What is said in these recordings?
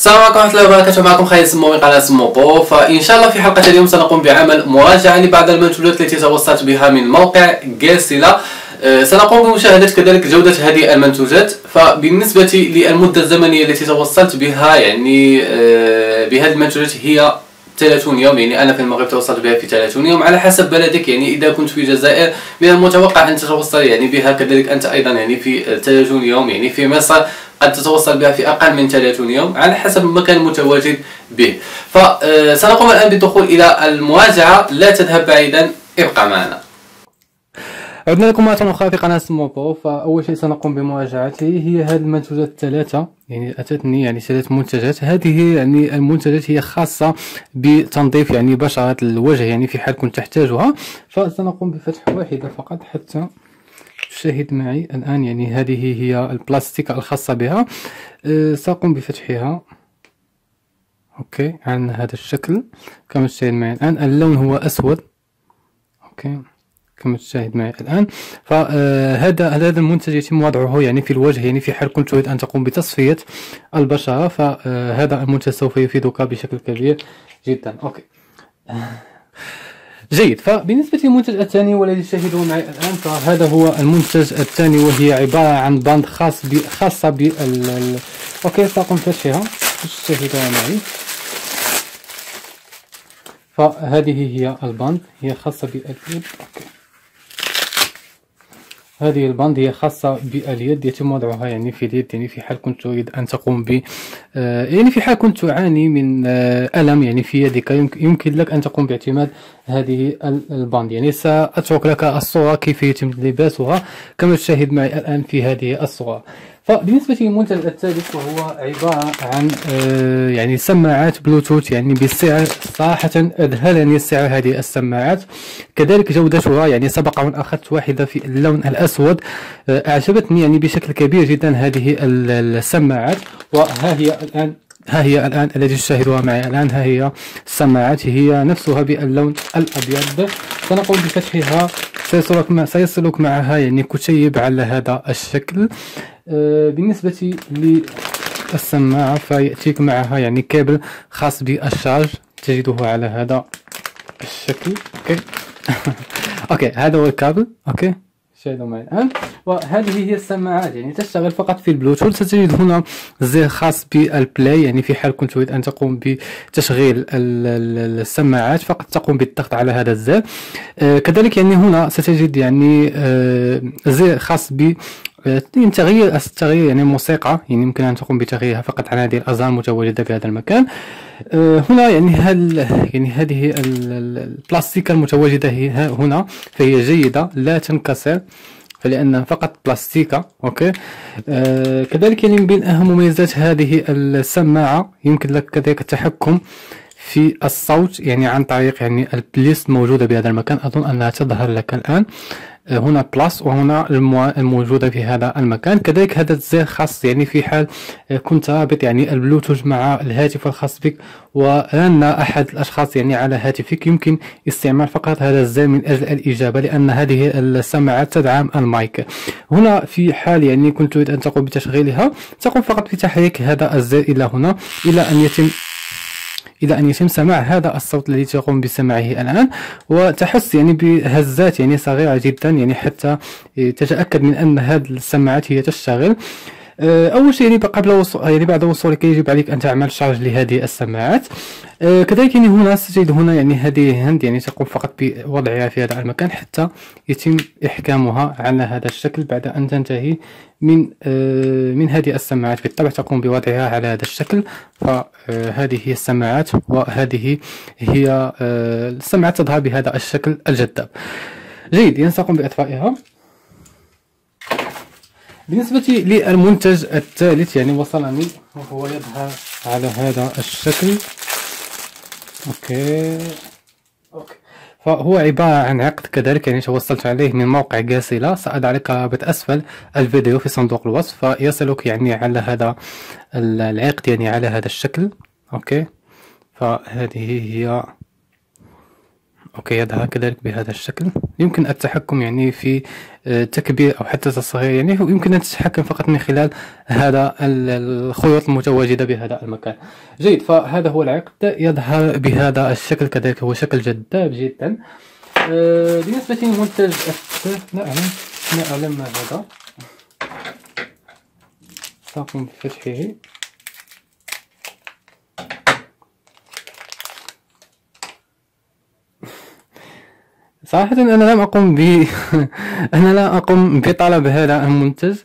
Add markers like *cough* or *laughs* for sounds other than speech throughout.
السلام عليكم ورحمة الله وبركاته. معكم خالد سمو من قناة سموبو فإن شاء الله في حلقة اليوم سنقوم بعمل مراجعة لبعض المنتوجات التي توصلت بها من موقع جيسيلا. أه، سنقوم بمشاهدة كذلك جودة هذه المنتوجات. فبالنسبة للمدة الزمنية التي توصلت بها يعني أه، بهذه المنتوجات هي 30 يوم يعني أنا في المغرب توصلت بها في 30 يوم. على حسب بلدك يعني إذا كنت في الجزائر من المتوقع أن تتوصل يعني بها كذلك أنت أيضا يعني في 30 يوم يعني في مصر قد تتوصل بها في أقل من 30 يوم على حسب المكان المتواجد به. فسنقوم الآن بالدخول إلى المراجعة لا تذهب بعيدا ابقى معنا. عدنا لكم مرة أخرى في قناة موبو فأول شيء سنقوم بمراجعته هي هذه المنتوجات الثلاثة. يعني أتتني يعني ثلاث منتجات. هذه يعني المنتجات هي خاصة بتنظيف يعني بشرة الوجه يعني في حال كنت تحتاجها. فسنقوم بفتح واحدة فقط حتى تشاهد معي الآن. يعني هذه هي البلاستيك الخاصة بها. أه سأقوم بفتحها. OK عن هذا الشكل. كما تشاهد معي الآن. اللون هو أسود. OK. كما تشاهد معي الآن. فهذا هذا المنتج يتم وضعه يعني في الوجه يعني في حال كنت تريد أن تقوم بتصفية البشرة فهذا المنتج سوف يفيدك بشكل كبير جدا. OK. *laughs* جيد. فبالنسبة للمنتج الثاني والذي تشاهده معي الآن فهذا هو المنتج الثاني وهي عبارة عن band خاص ب... خاصة بال OK سأقوم بفتحها تشاهدها معي. فهذه هي ال band هي خاصة باليد OK. هذه ال band هي خاصة باليد يتم وضعها يعني في اليد يعني في حال كنت تريد أن تقوم ب آه، يعني في حال كنت تعاني من آه، ألم يعني في يدك يمكن لك أن تقوم باعتماد هذه ال band يعني سأترك لك الصورة كيف يتم لباسها كما تشاهد معي الآن في هذه الصورة. فبالنسبة للمنتج الثالث وهو عبارة عن آه، يعني سماعات بلوتوث يعني بسعر صراحة أذهلني سعر هذه السماعات. كذلك جودتها يعني سبق وأن أخذت واحدة في اللون الأسود. آه، أعجبتني يعني بشكل كبير جدا هذه السماعات. وها هي الآن ها هي الآن التي تشاهدها معي الآن. ها هي السماعات هي نفسها باللون الأبيض. سنقوم بفتحها. سيصلك, سيصلك معها يعني كتيب على هذا الشكل. بالنسبة للسماعة فيأتيك معها يعني كابل خاص بال charge. تجده على هذا الشكل. OK. *laughs* OK هذا هو الكابل. OK. شاهدوا معي الآن. وهذه هي السماعات يعني تشتغل فقط في البلوتوث. ستجد هنا زر خاص بال play يعني في حال كنت تريد أن تقوم بتشغيل السماعات فقط تقوم بالضغط على هذا الزر. آه كذلك يعني هنا ستجد يعني آه زر خاص ب يعني تغيير التغيير يعني الموسيقى يعني يمكن أن تقوم بتغييرها فقط عن هذه الأزرار المتواجدة في هذا المكان. آه، هنا يعني هل يعني هذه البلاستيك المتواجدة هنا فهي جيدة لا تنكسر فلأنها فقط بلاستيكا okay؟ آه كذلك يعني من بين أهم مميزات هذه السماعة يمكن لك كذلك التحكم. في الصوت يعني عن طريق يعني البليست موجودة بهذا المكان. أظن أنها تظهر لك الآن. هنا plus وهنا الموجودة في هذا المكان. كذلك هذا الزر خاص يعني في حال كنت رابط يعني البلوتوث مع الهاتف الخاص بك ورن أحد الأشخاص يعني على هاتفك. يمكن استعمال فقط هذا الزر من أجل الإجابة لأن هذه السماعات تدعم المايك. هنا في حال يعني كنت تريد أن تقوم بتشغيلها تقوم فقط بتحريك هذا الزر إلى هنا إلى أن يتم إلى أن يتم سماع هذا الصوت الذي تقوم بسماعه الآن وتحس يعني بهزات يعني صغيرة جدا يعني حتى تتأكد من أن هذه السماعات هي تشتغل. أول شيء يعني قبل وصول يعني بعد وصولك يجب عليك أن تعمل شارج لهذه السماعات. آه، كذلك يعني هنا ستجد هنا يعني هذه هند يعني تقوم فقط بوضعها في هذا المكان حتى يتم إحكامها على هذا الشكل بعد أن تنتهي من آه، من هذه السماعات. بالطبع تقوم بوضعها على هذا الشكل. فهذه هي السماعات وهذه هي السماعات تظهر بهذا الشكل الجذاب. جيد يعني سأقوم بإطفائها. بالنسبة للمنتج الثالث يعني وصلني وهو يظهر على هذا الشكل. okay. okay. فهو عبارة عن عقد كذلك يعني توصلت عليه من موقع gearsila سأضع لك رابط أسفل الفيديو في صندوق الوصف فيصلك يعني على هذا العقد يعني على هذا الشكل. okay. فهذه هي okay يظهر كذلك بهذا الشكل. يمكن التحكم يعني في تكبير أو حتى تصغير يعني يمكن أن تتحكم فقط من خلال هذا الخيوط المتواجدة بهذا المكان. جيد فهذا هو العقد. يظهر بهذا الشكل كذلك هو شكل جذاب جدا. آه، بالنسبة الثالث لا أعلم لا أعلم ما هذا سأقوم بفتحه صراحة أنا لم أقم ب *laughs* أنا لا أقوم بطلب هذا المنتج.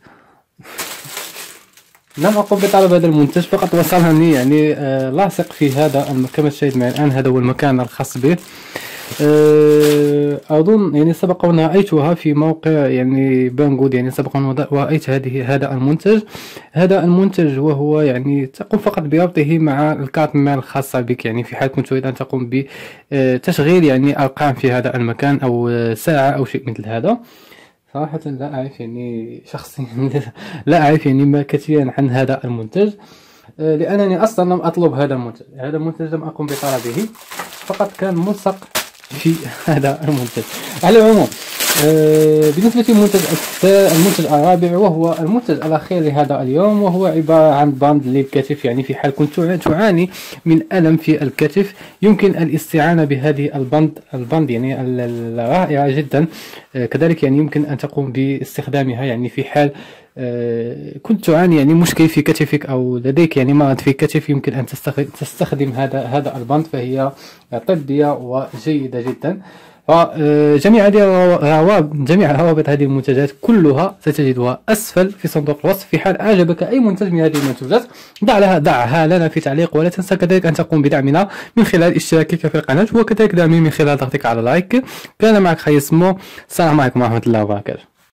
لم أقم بطلب هذا المنتج فقط وصلني يعني آه لاصق في هذا كما تشاهد معي الآن. هذا هو المكان الخاص به أظن يعني سبق رايتها في موقع يعني Banggood يعني سبق رايت هذه هذا المنتج. هذا المنتج وهو يعني تقوم فقط بربطه مع ال carte mère الخاصه بك يعني في حال كنت تريد أن تقوم بتشغيل يعني أرقام في هذا المكان أو ساعة أو شيء مثل هذا. صراحة لا أعرف يعني شخصيا *laughs* لا أعرف يعني ما كثيرا عن هذا المنتج. آه، لأنني أصلا لم أطلب هذا المنتج. هذا المنتج لم أقم بطلبه. فقط كان ملصق في *laughs* هذا المنتج. على العموم بالنسبة للمنتج المنتج الرابع وهو المنتج الأخير لهذا اليوم وهو عبارة عن باند للكتف يعني في حال كنت تعاني من ألم في الكتف يمكن الاستعانة بهذه ال band ال band يعني الرائعة جدا. آه كذلك يعني يمكن أن تقوم باستخدامها يعني في حال آه، كنت تعاني يعني مشكل في كتفك أو لديك يعني مرض في كتف يمكن أن تستخدم هذا هذا ال band فهي طبية وجيدة جدا. فجميع هذه الروابط جميع روابط هذه المنتجات كلها ستجدها أسفل في صندوق الوصف في حال أعجبك أي منتج من هذه المنتجات. ضع لها ضعها لنا في تعليق ولا تنسى كذلك أن تقوم بدعمنا من خلال اشتراكك في القناة وكذلك دعمي من خلال ضغطك على لايك. كان معك خيس مو السلام عليكم ورحمة الله وبركاته.